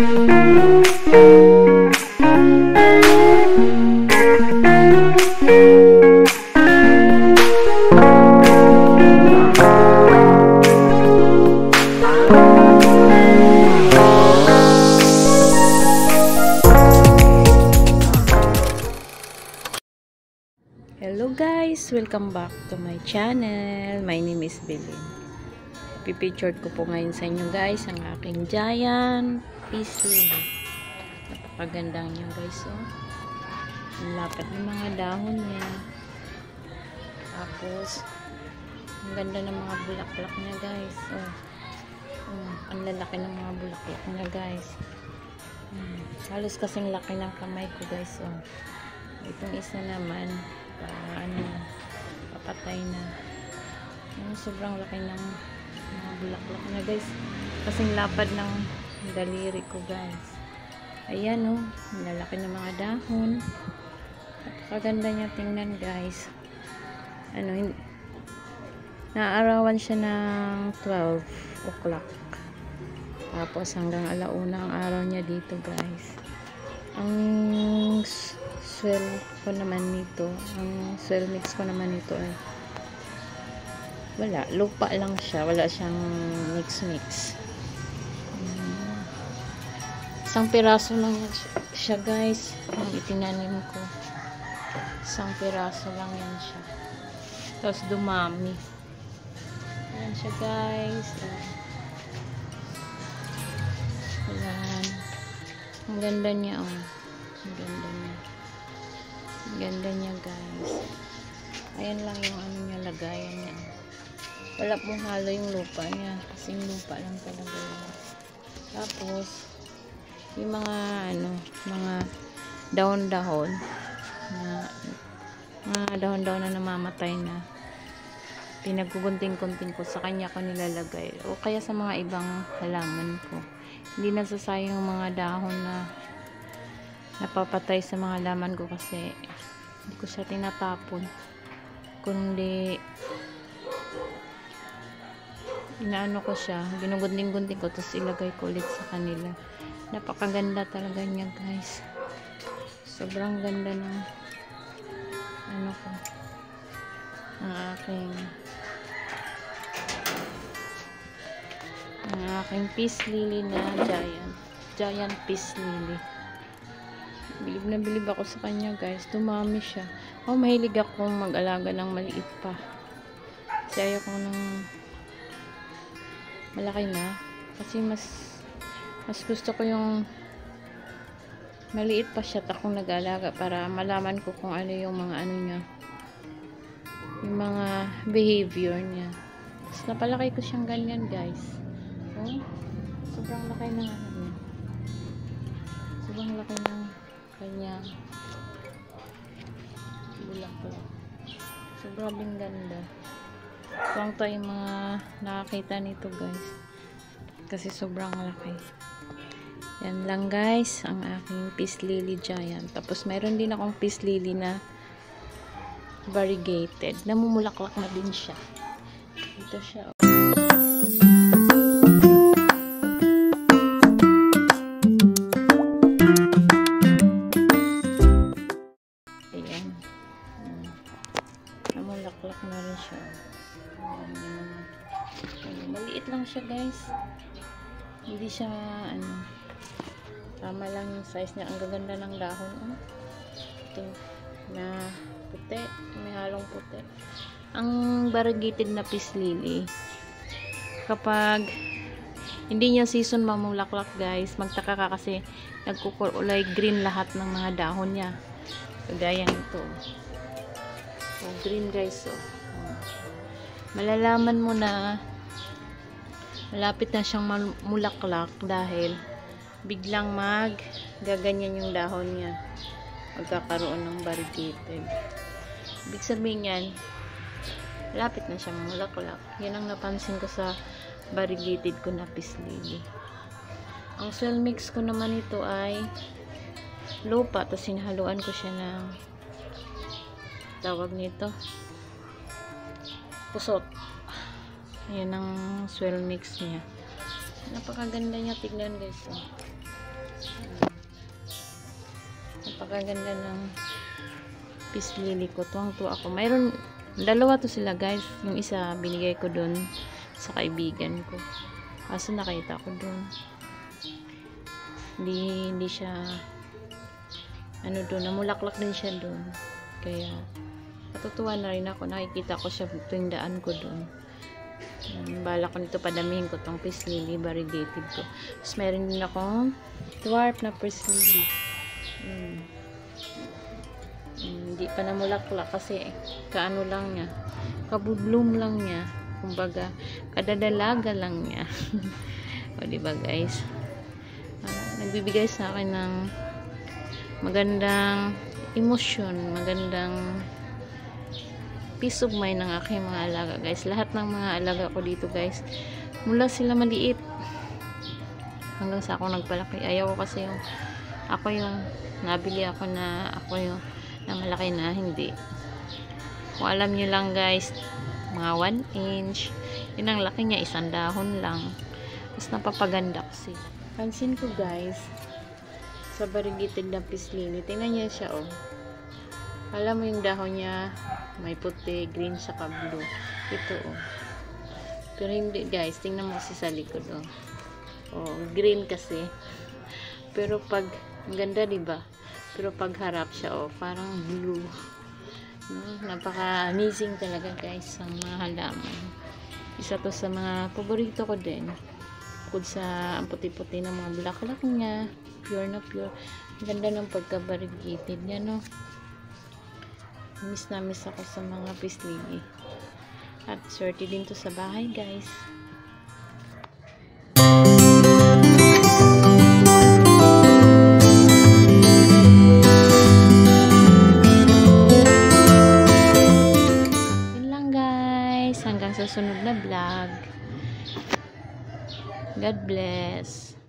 Hello guys! Welcome back to my channel. My name is Belin. Pipictured ko po ngayon sa inyo guys ang aking giant peace lily. Napakagandang niya guys oh. Ang lapad ng mga dahon niya. Tapos ang ganda ng mga bulaklak niya guys. Oh. Oh, ang lalaki ng mga bulaklak niya guys. Hmm. Halos kasing laki ng kamay ko guys oh. Itong isa naman para ano papatay na yung sobrang laki ng mga bulaklak na guys. Kasing lapad ng daliri ko guys. Ayan o oh, lalaki ng mga dahon. Napakaganda niya tingnan guys. Ano naarawan siya ng 12 o'clock. Tapos hanggang alauna ang araw niya dito guys. Ang swell ko naman nito ang swell mix ko naman nito ay wala, lupa lang siya. Wala siyang mix mix isang piraso lang siya. Guys. Ang itinanim ko. Isang piraso lang yan siya. Tapos dumami. Yan siya guys. Ayan. Ang ganda niya oh. Ang ganda niya. Ganda niya guys. Ayan lang yung ano niya lagayan niya. Wala pong halo yung lupa niya. Kasing lupa lang talaga yun. Tapos, yung mga ano, mga dahon-dahon na mga dahon-dahon na namamatay na pinagkugunting-kunting ko sa kanya ko nilalagay o kaya sa mga ibang halaman ko hindi nasasayang yung mga dahon na napapatay sa mga laman ko kasi hindi ko siya tinatapon kundi inaano ko siya ginugunding-gunting ko tapos ilagay ko ulit sa kanila. Napakaganda talaga niya guys. Sobrang ganda ng ano ko ang aking ang aking peace lily na giant giant peace lily. Bilib na bilib ako sa kanya guys. Dumami siya. Oh mahilig ako mag-alaga ng maliit pa. Kasi ayaw ko ng malaki na. Kasi mas mas gusto ko yung maliit pa siya akong nag-alaga para malaman ko kung ano yung mga ano niya. Yung mga behavior niya. Tapos napalaki ko siyang ganyan guys. Oh sobrang laki ng ano niya. Sobrang laki ng kanya. Bulaklak so grabing ganda tuwang to yung mga nakakita nito guys. Kasi sobrang laki. Yan lang guys ang aking peace lily giant. Tapos mayroon din akong peace lily na variegated. Namumulaklak na din siya. Ito siya maliit lang siya guys. Hindi siya ano tama lang yung size niya. Ang gaganda ng dahon oh. ito na puti. May halong puti. Ang variegated na peace lily. Kapag hindi niya season mamulaklak guys magtaka ka kasi nagkukulay green lahat ng mga dahon niya. Kagaya nito. Oh, green guys oh. malalaman mo na malapit na siyang mulaklak dahil biglang mag gaganyan yung dahon niya. Magkakaroon ng variegated ibig sabihin yan malapit na siyang mulaklak yan ang napansin ko sa variegated ko na peace ang soil mix ko naman ito ay lupa tapos sinahaluan ko siya ng tawag nito pusot yan ang swell mix niya napakaganda niya tignan guys oh. Napakaganda ng peace lily ko. Tuwang-tuwa ako. Mayroon, dalawa to sila guys. Yung isa binigay ko dun sa kaibigan ko. Kaso nakita ko dun. Hindi, hindi siya ano dun, namulaklak din siya dun. Kaya, natutuwa na rin ako. Nakikita ko siya tuwing daan ko dun. Um, bala ko nito padamihin ko tong peace lily variegated ko. Tapos meron din akong dwarf na peace lily. Mm. Mm, Hindi pa namulaklak kasi kaano lang niya. Kabudlom lang niya. Kumbaga, kadadalaga lang niya. o, diba guys? Ah, nagbibigay sa akin ng magandang emosyon, magandang peace of mind ng aking mga alaga guys. Lahat ng mga alaga ko dito guys, mula sila maliit hanggang sa ako nagpalaki. Ayaw ko kasi yung ako yung nabili ako na ako yung na malaki na hindi. Kung alam nyo lang guys, mga 1 inch. Yun ang laki niya, isang dahon lang. Mas napapaganda kasi. Pansin ko guys, sa variegated na pislini, tingnan niya siya oh. Alam mo yung dahon niya, may puti, green, saka blue. Ito oh. Pero hindi guys, tingnan mo kasi sa likod oh. Oh, green kasi. Pero pag, ang ganda diba? Pero pag harap siya oh, parang blue. No? Napaka-amazing talaga guys ang mga halaman. Isa to sa mga paborito ko din. Bukod sa ang puti-puti ng mga bulaklak niya, pure na pure. Ganda ng pagka-variegated niya, no? Miss na miss ako sa mga pisligi. At swerte din to sa bahay, guys. Yun guys. Hanggang sa sunod na vlog. God bless.